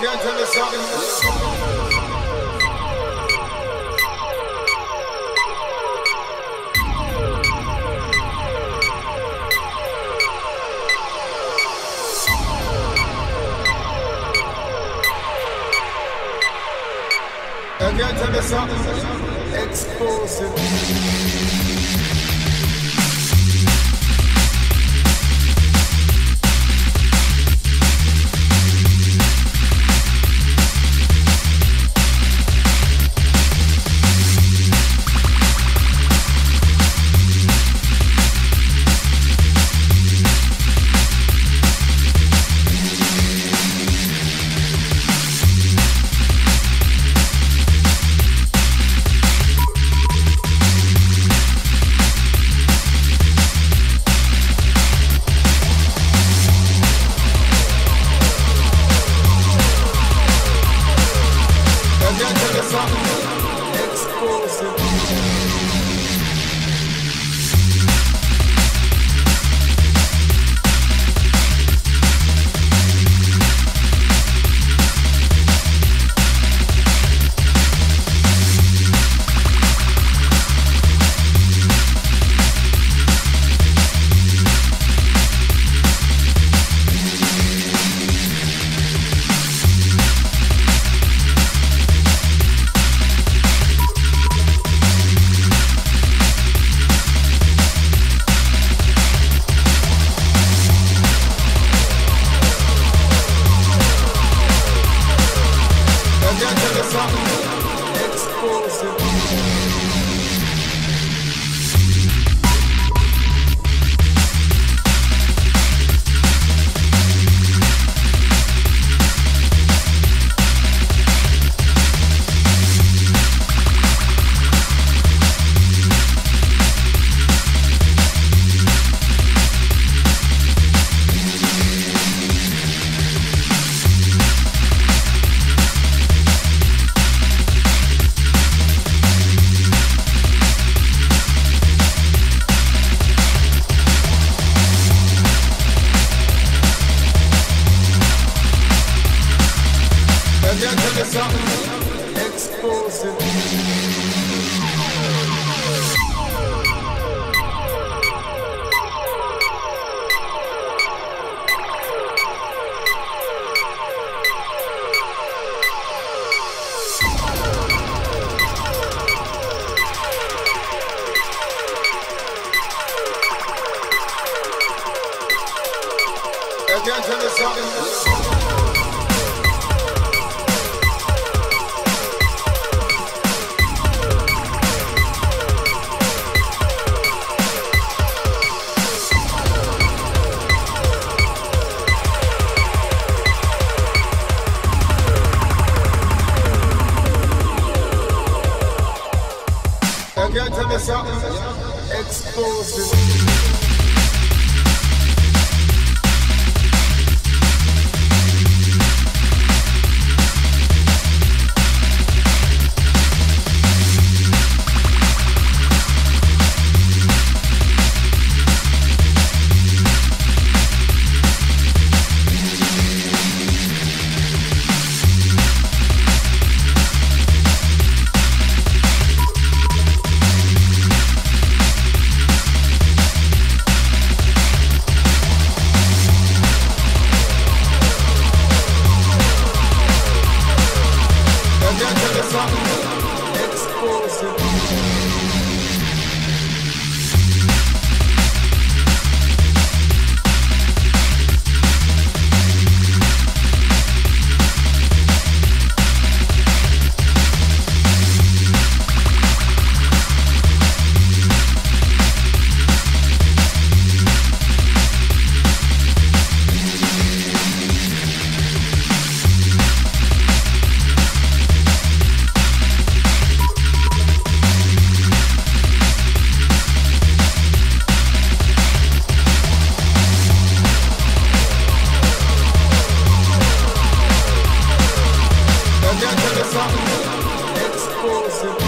can't tell you something. I can't tell you something. Exclusive. Can't I can't tell you something. Exclusive. something explosive. Explosive.